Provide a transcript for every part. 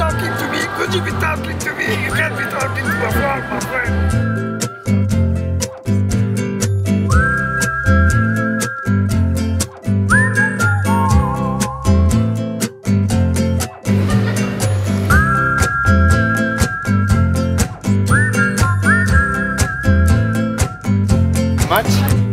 talking to me? Could you be talking to me? You can't be talking to a frog, my friend. much.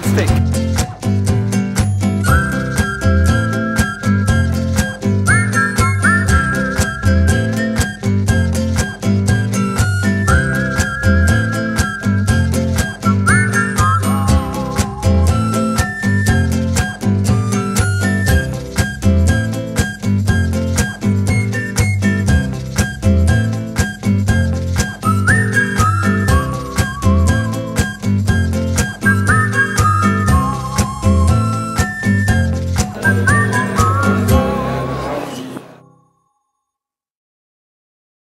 fantastic.